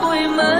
鬼门